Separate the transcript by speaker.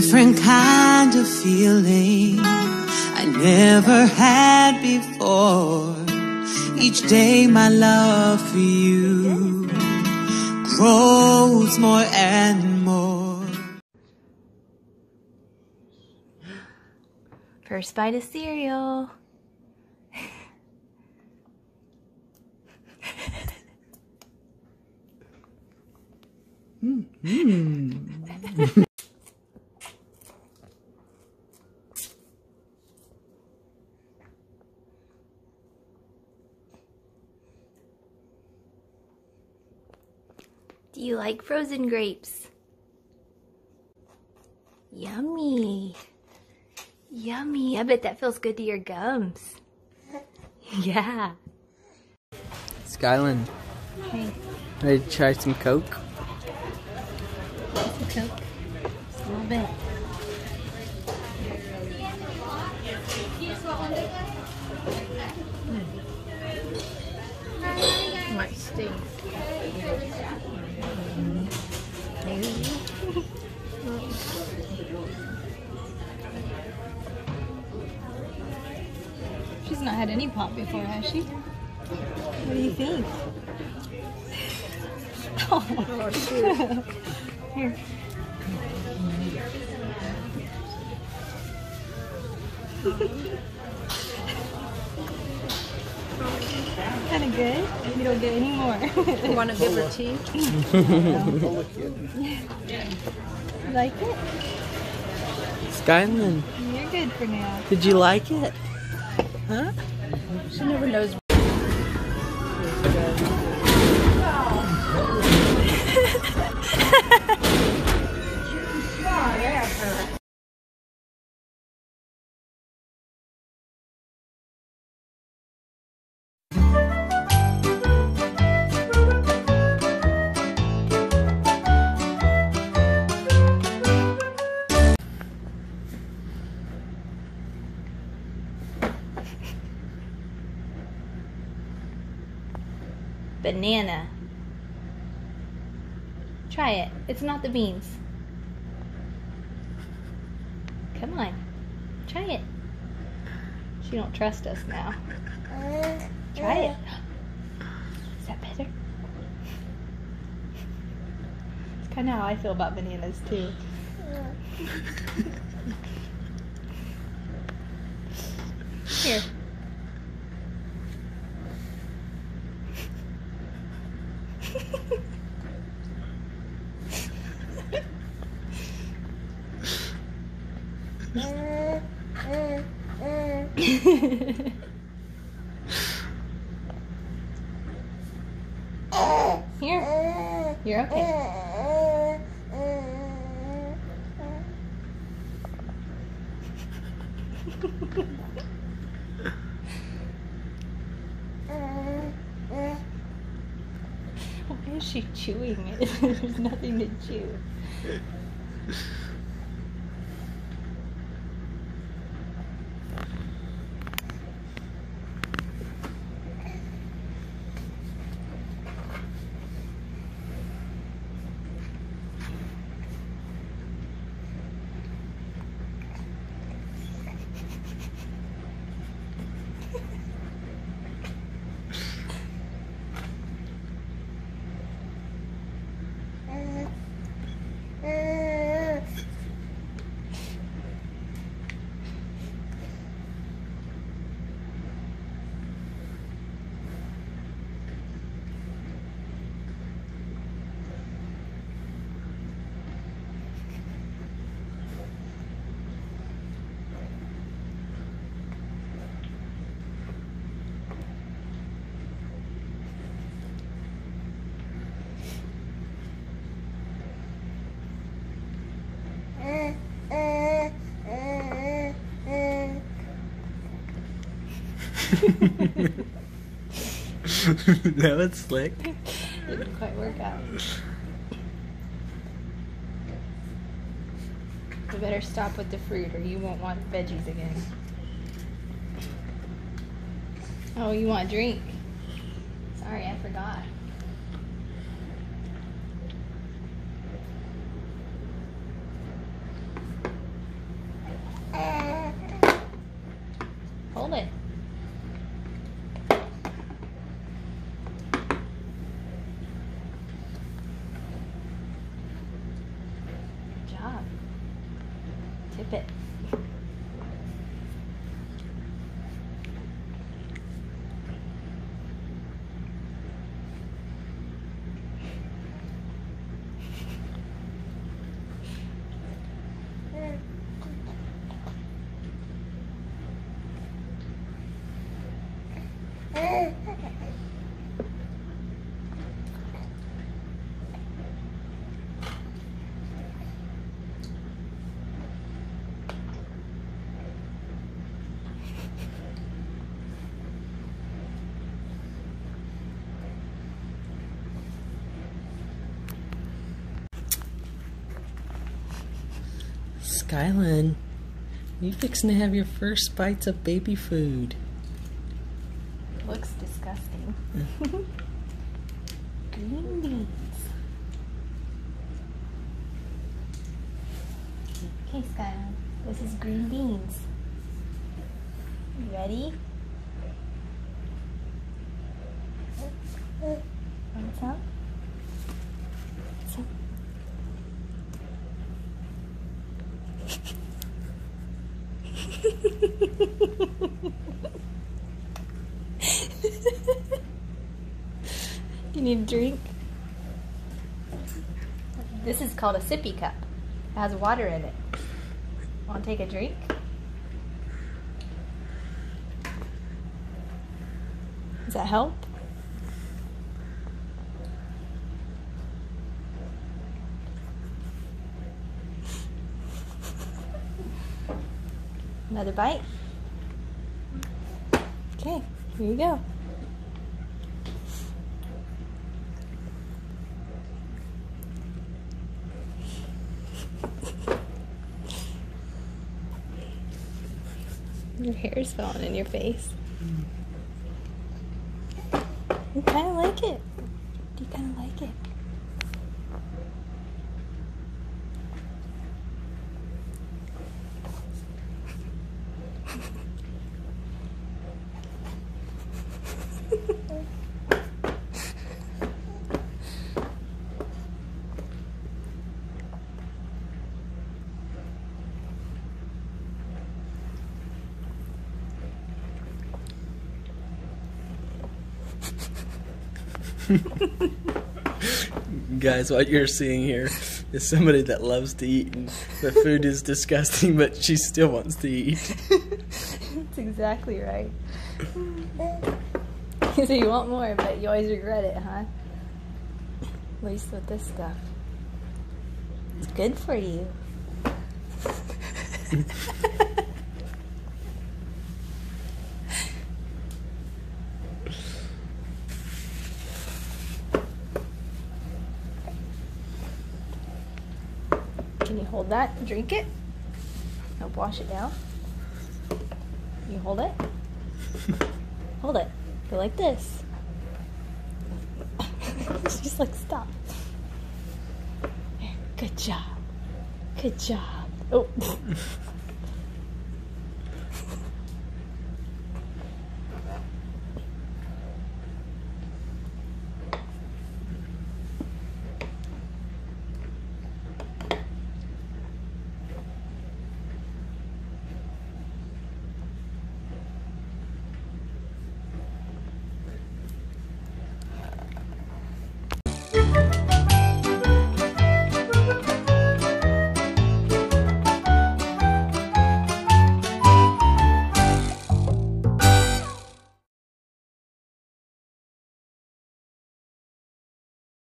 Speaker 1: different kind of feeling I never had before. Each day, my love for you grows more and more.
Speaker 2: First bite of cereal. Do you like frozen grapes? Yummy. Yummy. I bet that feels good to your gums. Yeah.
Speaker 3: Skylan,
Speaker 2: Hey,
Speaker 3: ready to try some Coke?
Speaker 2: some Coke. Just a little bit. Hmm. Might stink.
Speaker 4: She's not had any pop before, has she? What do you think? oh, shoot. Here. kind of good. You don't get any more.
Speaker 5: You want to give her tea?
Speaker 4: like it?
Speaker 3: Skylan,
Speaker 4: You're good for now.
Speaker 3: did you like it? Huh?
Speaker 5: She never knows.
Speaker 2: Banana. Try it. It's not the beans. Come on. Try it. She don't trust us now. Try it. Is that better? It's kind of how I feel about bananas too. Here. Here. You're okay. Why is she chewing it? There's nothing to chew.
Speaker 3: that was slick.
Speaker 2: Didn't quite work out. We better stop with the fruit or you won't want veggies again. Oh, you want a drink? Sorry, I forgot. Hold it. Good job. Tip it.
Speaker 3: Skylan, you fixing to have your first bites of baby food.
Speaker 2: Looks disgusting. Green beans. Okay, Skylan. This is green beans. You ready? Want some? Some. You need a drink? This is called a sippy cup. It has water in it. Want to take a drink? Does that help? Another bite? Okay, here you go. Your hair's falling in your face. You kind of like it. You kind of like it.
Speaker 3: Guys, what you're seeing here is somebody that loves to eat, and the food is disgusting, but she still wants to eat.
Speaker 2: That's exactly right. so you want more, but you always regret it, huh? At least with this stuff. It's good for you. that drink it? Help wash it down. You hold it. hold it. Go like this. She's like, stop. Good job. Good job. Oh.